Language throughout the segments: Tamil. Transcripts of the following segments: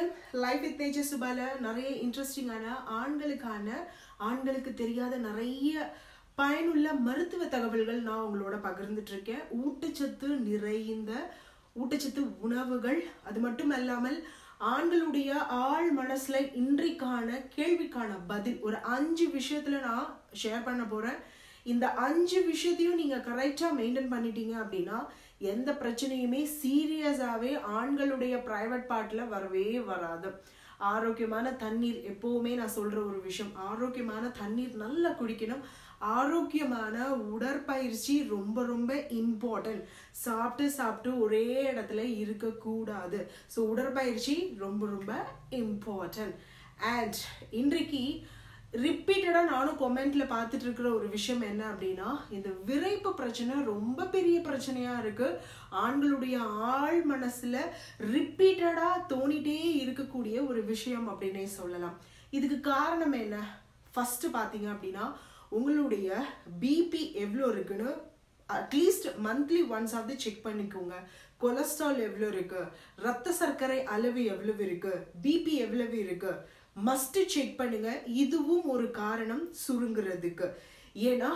நாளும் லைஃப் வித் தேஜஸ் சுபால நிறைய இன்ட்ரெஸ்டிங்கான ஆண்களுக்கான ஆண்களுக்கு தெரியாத நிறைய பயனுள்ள மருத்துவ தகவல்கள் நான் உங்களோட பகிர்ந்துட்டு இருக்கேன் ஊட்டச்சத்து நிறைந்த ஊட்டச்சத்து உணவுகள் அது மட்டும் அல்லாமல் ஆண்களுடைய ஆழ் மனசுல இன்றைக்கான கேள்விக்கான பதில். ஒரு அஞ்சு விஷயத்துல நான் ஷேர் பண்ண போறேன். இந்த அஞ்சு விஷயத்தையும் நீங்க கரெக்டா மெயின்டைன் பண்ணிட்டீங்க அப்படின்னா எந்த பிரச்சனையுமே சீரியஸாகவே ஆண்களுடைய ப்ரைவேட் பார்ட்டில் வரவே வராது. ஆரோக்கியமான தண்ணீர் எப்போவுமே நான் சொல்கிற ஒரு விஷயம். ஆரோக்கியமான தண்ணீர் நல்லா குடிக்கணும். ஆரோக்கியமான உடற்பயிற்சி ரொம்ப ரொம்ப இம்பார்ட்டன்ட் சாப்பிட்டு சாப்பிட்டு ஒரே இடத்துல இருக்கக்கூடாது. ஸோ உடற்பயிற்சி ரொம்ப ரொம்ப இம்பார்ட்டன்ட் அண்ட் இன்றைக்கு ரிப்பீட்டடாக நானும் கொமெண்ட்ல பார்த்துட்டு இருக்கிற ஒரு விஷயம் என்ன அப்படின்னா இந்த விரைப்பு பிரச்சனை ரொம்ப பெரிய பிரச்சனையா இருக்கு. ஆண்களுடைய ஆழ் மனசுல ரிப்பீட்டடா தோணிட்டே இருக்கக்கூடிய ஒரு விஷயம் அப்படின்னே சொல்லலாம். இதுக்கு காரணம் என்ன? ஃபர்ஸ்ட் பார்த்தீங்க அப்படின்னா உங்களுடைய பிபி எவ்வளோ இருக்குன்னு at least monthly once of check பண்ணிக்கோங்க. கொலஸ்ட்ரால் எவ்வளோ இருக்கு? ரத்த சர்க்கரை அளவு எவ்வளவு இருக்கு? பிபி எவ்வளவு இருக்கு? மஸ்ட் செக் பண்ணுங்க. இதுவும் ஒரு காரணம் சுருங்குறதுக்கு. ஏன்னா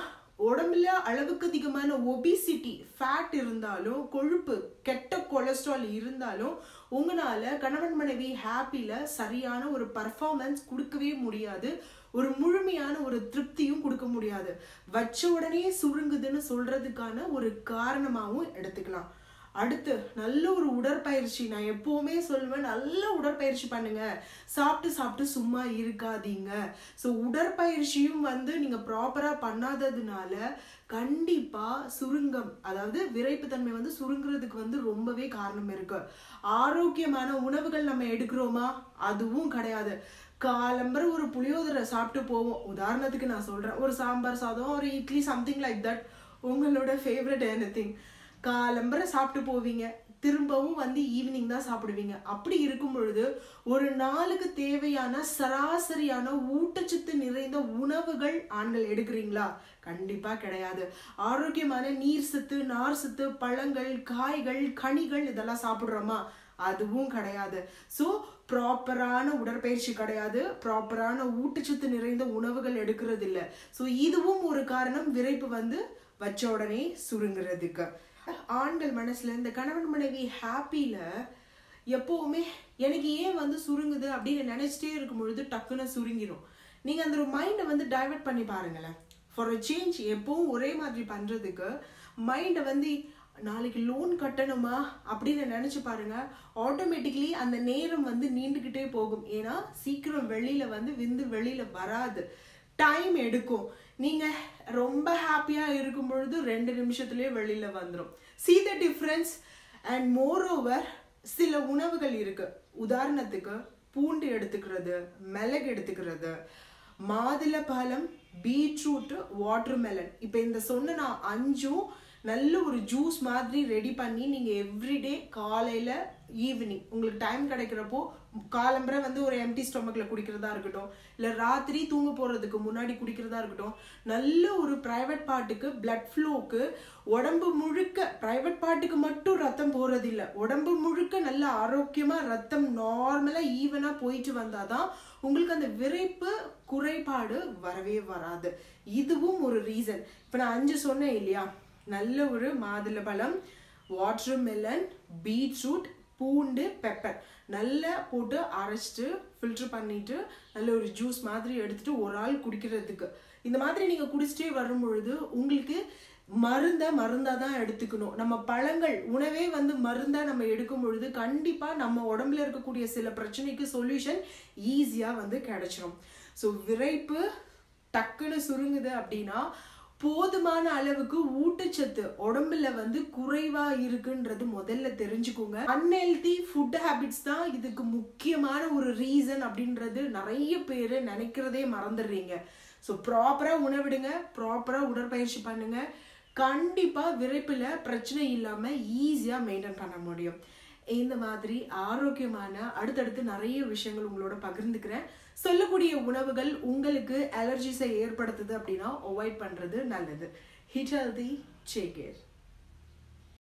உடம்புல அளவுக்கு அதிகமான ஒபிசிட்டி ஃபேட் இருந்தாலும் கொழுப்பு கெட்ட கொலஸ்ட்ரால் இருந்தாலும் உங்களால கணவன் மனைவி ஹாப்பியில் சரியான ஒரு பர்ஃபார்மன்ஸ் கொடுக்கவே முடியாது. ஒரு முழுமையான ஒரு திருப்தியும் கொடுக்க முடியாது. வச்ச உடனே சுருங்குதுன்னு சொல்கிறதுக்கான ஒரு காரணமாகவும் எடுத்துக்கலாம். அடுத்து நல்ல ஒரு உடற்பயிற்சி. நான் எப்போவுமே சொல்லுவேன் நல்ல உடற்பயிற்சி பண்ணுங்க. சாப்பிட்டு சாப்பிட்டு சும்மா இருக்காதீங்க. ஸோ உடற்பயிற்சியும் வந்து நீங்க ப்ராப்பரா பண்ணாததுனால கண்டிப்பா சுருங்கம் அதாவது விரைப்பு தன்மை வந்து சுருங்குறதுக்கு வந்து ரொம்பவே காரணம் இருக்கு. ஆரோக்கியமான உணவுகள் நம்ம எடுக்கிறோமா? அதுவும் கிடையாது. காலம்பர ஒரு புளியோதரை சாப்பிட்டு போவோம். உதாரணத்துக்கு நான் சொல்றேன் ஒரு சாம்பார் சாதம் ஒரு இட்லி சம்திங் லைக் தட் உங்களோட ஃபேவரட் எனி திங் காலம்பரை சாப்பிட்டு போவீங்க. திரும்பவும் வந்து ஈவினிங் தான் சாப்பிடுவீங்க. அப்படி இருக்கும் பொழுது ஒரு நாளுக்கு தேவையான சராசரியான ஊட்டச்சத்து நிறைந்த உணவுகள் ஆண்கள் எடுக்கிறீங்களா? கண்டிப்பா கிடையாது. ஆரோக்கியமான நீர் சத்து நார் சத்து பழங்கள் காய்கள் கனிகள் இதெல்லாம் சாப்பிட்றோமா? அதுவும் கிடையாது. ஸோ ப்ராப்பரான உடற்பயிற்சி கிடையாது. ப்ராப்பரான ஊட்டச்சத்து நிறைந்த உணவுகள் எடுக்கிறது இல்லை ஸோ இதுவும் ஒரு காரணம். விரைப்பு வந்து வச்ச உடனே சுருங்குறதுக்கு. ஆண்கள் மனசுல இந்த கணவன் மனைவி ஹாப்பியில எப்பவுமே எனக்கு ஏன் வந்து சுருங்குது அப்படின்னு நினைச்சிட்டே இருக்கும் பொழுது டக்குன்னு சுருங்கிடும் நீங்க அந்த ஒரு மைண்டை வந்து டைவர்ட் பண்ணி பாருங்களேன். ஃபார் அ சேஞ்ச் எப்பவும் ஒரே மாதிரி பண்றதுக்கு மைண்டை வந்து நாளைக்கு லோன் கட்டணுமா அப்படின்னு நினைச்சு பாருங்க. ஆட்டோமேட்டிக்லி அந்த நேரம் வந்து நீண்டுகிட்டே போகும். ஏன்னா சீக்கிரம் வெளியில வந்து விந்து வெளியில வராது. டைம் எடுக்கும். நீங்கள் ரொம்ப ஹாப்பியாக இருக்கும் பொழுது ரெண்டு நிமிஷத்துலேயே வெளியில் வந்துடும் see the difference and moreover சில உணவுகள் இருக்கு. உதாரணத்துக்கு பூண்டு எடுத்துக்கிறது மிளகு எடுத்துக்கிறது மாதுளை பழம் பீட்ரூட் வாட்டர் மெலன் இப்போ இந்த சொன்ன நான் அஞ்சும் நல்ல ஒரு ஜூஸ் மாதிரி ரெடி பண்ணி நீங்கள் எவ்ரிடே காலையில் ஈவினிங் உங்களுக்கு டைம் கிடைக்கிறப்போ காலம்பரை வந்து ஒரு எம்டி ஸ்டொமக்கில் குடிக்கிறதா இருக்கட்டும் இல்லை ராத்திரி தூங்க போகிறதுக்கு முன்னாடி குடிக்கிறதா இருக்கட்டும் நல்ல ஒரு ப்ரைவேட் பாட்டுக்கு பிளட் ஃப்ளோக்கு உடம்பு முழுக்க ப்ரைவேட் பாட்டுக்கு மட்டும் ரத்தம் போகிறது இல்லை உடம்பு முழுக்க நல்ல ஆரோக்கியமாக ரத்தம் நார்மலாக ஈவனாக போயிட்டு வந்தாதான் உங்களுக்கு அந்த விரைப்பு குறைபாடு வரவே வராது. இதுவும் ஒரு ரீசன் இப்போ நான் அஞ்சு சொன்னேன் இல்லையா? நல்ல ஒரு மாதுளை பழம் வாட்டர் மெலன் பீட்ரூட் பூண்டு பெப்பர் நல்லா போட்டு அரைச்சிட்டு ஃபில்ட்ரு பண்ணிட்டு நல்ல ஒரு ஜூஸ் மாதிரி எடுத்துட்டு ஒரு ஆள் குடிக்கிறதுக்கு. இந்த மாதிரி நீங்கள் குடிச்சிட்டே வரும் பொழுது உங்களுக்கு மருந்தை மருந்தாக தான் எடுத்துக்கணும். நம்ம பழங்கள் உணவே வந்து மருந்தாக நம்ம எடுக்கும் பொழுது கண்டிப்பாக நம்ம உடம்புல இருக்கக்கூடிய சில பிரச்சனைக்கு சொல்யூஷன் ஈஸியாக வந்து கிடைச்சிரும். ஸோ விரைப்பு டக்குன்னு சுருங்குது அப்படின்னா போதுமான அளவுக்கு ஊட்டச்சத்து உடம்புல வந்து குறைவா இருக்குன்றது முதல்ல தெரிஞ்சுக்கோங்க. அன்ஹெல்தி ஃபுட் ஹேபிட்ஸ் தான் இதுக்கு முக்கியமான ஒரு ரீசன் அப்படின்றது நிறைய பேர் நினைக்கிறதே மறந்துடுறீங்க. ஸோ ப்ராப்பராக உணவிடுங்க ப்ராப்பராக உடற்பயிற்சி பண்ணுங்க. கண்டிப்பாக விரைப்பில் பிரச்சனை இல்லாமல் ஈஸியாக மெயின்டைன் பண்ண முடியும். இந்த மாதிரி ஆரோக்கியமான அடுத்தடுத்து நிறைய விஷயங்கள் உங்களோட பகிர்ந்துக்கிறேன். சொல்லக்கூடிய உணவுகள் உங்களுக்கு அலர்ஜிஸை ஏற்படுத்துது அப்படின்னா அவாய்ட் பண்ணுறது நல்லது. Hit healthy take care